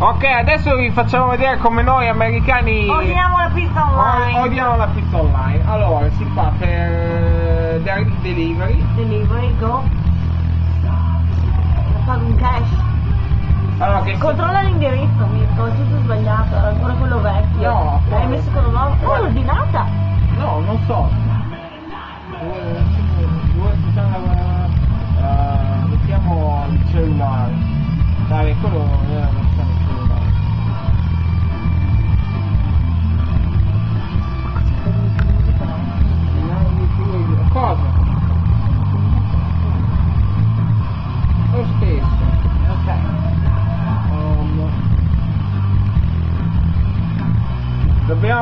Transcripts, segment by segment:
Ok, adesso vi facciamo vedere come noi americani Ordiniamo la pizza online. o- odiamo la pizza online. Allora, si fa per eh, de- delivery. Delivery, go. Pago un cash. Allora, che Controlla l'indirizzo, Mirko, è tutto sbagliato, era ancora quello vecchio. No, L'hai messo quello nuovo? Oh, l'ho ordinata. No, non so. Due, due si chiama, eh, mettiamo il cellulare. Dai, quello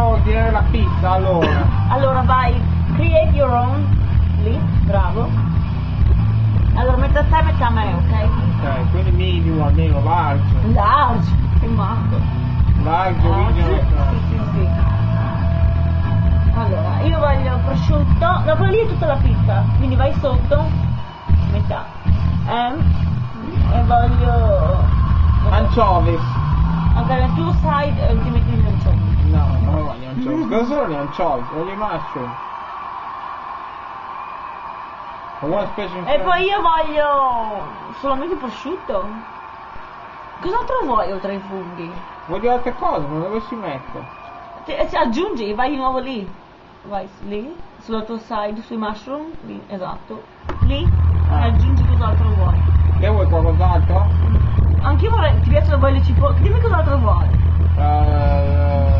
ordinare la pizza allora. Allora vai, create your own. Lì, bravo. Allora metà te, metà me, ok? Ok, quindi medium almeno large. Large. Che matto. Large Large. original. Sì, sì, sì. Allora, io voglio prosciutto. No, quello lì è tutta la pizza. Quindi vai sotto. Metà. Ehm, e voglio. Anchovies. Ok, la tua side eh, Cosa sono gli anchovies? Voglio i mushroom. One special E poi io voglio solamente prosciutto. Cos'altro vuoi oltre ai funghi? Voglio altre cose, ma dove si mette? Ti- eh, aggiungi, vai di nuovo lì. Vai lì, sulla tua side, sui mushroom, lì, esatto. Lì, Ah. aggiungi cos'altro vuoi. Che vuoi qualcos'altro? Anch'io vorrei, ti piacciono poi le cipolle, dimmi cos'altro vuoi. Uh,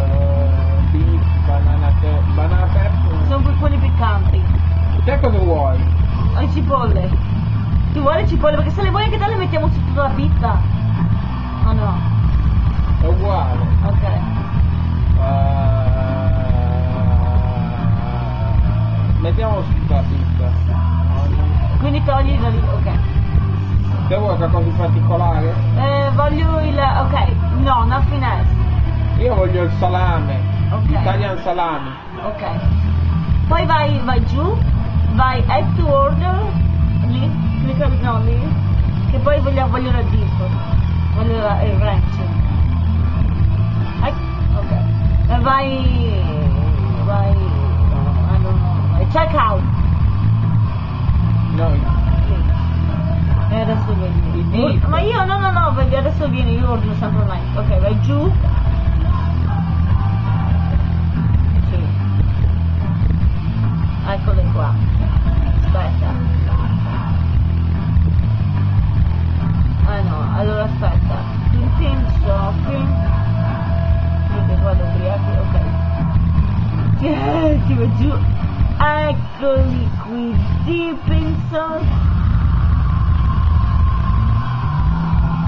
banana, pe- banana pepper. Sono que- quelli piccanti. Te cosa vuoi? O le cipolle. Tu vuoi le cipolle? Perché se le vuoi anche te le mettiamo su tutta la pizza. Oh no, È uguale. ok. Uh, mettiamo su tutta la pizza. Quindi togli da lì, ok. Te vuoi qualcosa di particolare? Eh, voglio il, ok, no, nothing else. Io voglio il salame. Ok. Italian salami. Ok. Poi vai, vai giù, vai add to order, lì, clicca no lì, che poi voglio, voglio la dip, voglio la- il ranch. Ecco, ok. E vai, vai, I don't know, check out, No. E adesso Il dip. Ma io, no, no, no, adesso vieni, io ordino sempre online. Ok, vai giù. Ti va giù. Eccoli qui, sauce.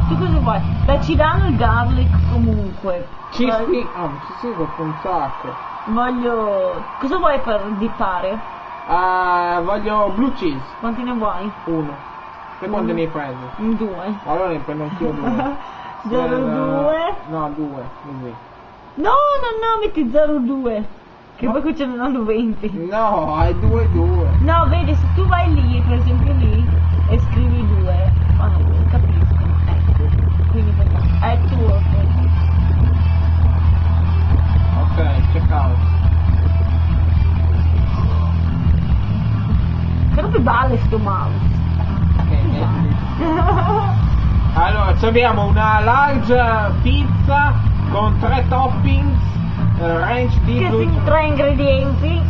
Tu cosa vuoi? Beh, ci danno il garlic comunque. ci Voglio- sì, ah, ci seguo un sacco. Voglio... Cosa vuoi per dippare? Ah, voglio blue cheese, Quanti ne vuoi? uno. Te quante ne hai prese? Un due. Allora ne prendo anch'io due. 02. No, due, così. No, no, no, metti 02. Che No. poi qui ce ne danno 20. No, hai due due. No, vedi, se tu vai lì, per esempio lì, e scrivi 2, ma non capiscono. Ecco. Quindi to order. Ok, check out. Che robe balle sto mouse. Allora, abbiamo una large pizza con tre toppings, Che si tre ingredienti.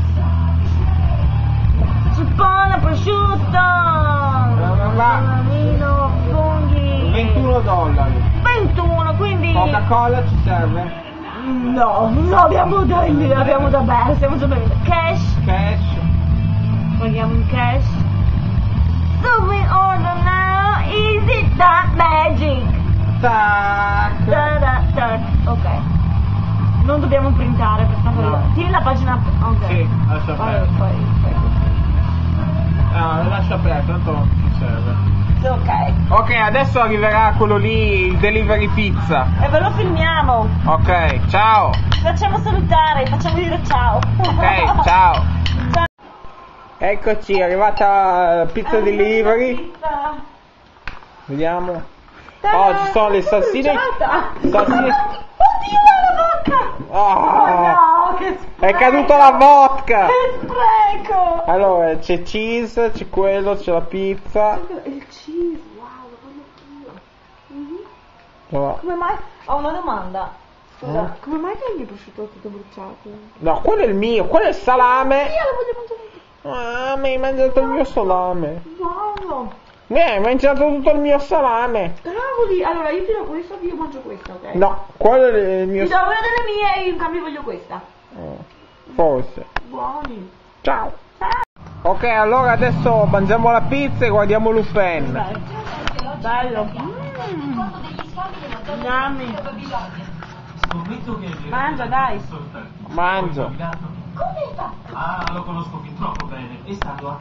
Cipolla, prosciutto, là. salamino, funghi. 21 dollari. 21, quindi... Coca-Cola ci serve? No, no, abbiamo da, abbiamo da bere, stiamo già bevendo. Cash, Cash? vogliamo un cash. So we order now, is it that magic? Tac! Da, da, da. Ok. Non dobbiamo printare per favore. No. Tieni la pagina. Ok. Sì, lascia così. Ah, lo lascio aperto, tanto non ci serve. Ok. Ok, adesso arriverà quello lì, il delivery pizza. E ve lo filmiamo. Ok, ciao. Ci facciamo salutare, facciamo dire ciao. Ok, ciao. Ciao. Eccoci, è arrivata pizza delivery. Pizza. Vediamo. Oh, ci sono le salsine. Salsine. Oddio! Ah, Oh, no, che è spreco! caduta la vodka! Che spreco! Allora, c'è cheese, c'è quello, c'è la pizza. Il cheese, wow, lo voglio. Mhm. No, Come mai? Ho una domanda. Scusa, Eh? come mai che il mio prosciutto è tutto bruciato? No, quello è il mio, quello è il salame. Io lo voglio mangiare. Ah, mi hai mangiato il mio salame. Mi hai mangiato tutto il mio salame. Cavoli! Allora io ti do questo e io mangio questa, ok? No, quello è il mio Ti do una delle mie e io in cambio voglio questa. salame. Forse. Buoni. Ciao. Ok, allora adesso mangiamo la pizza e guardiamo Lupin. Bello. Mm. Che è Mangia, dai. Mangio. Ah, lo conosco fin troppo bene. È stato a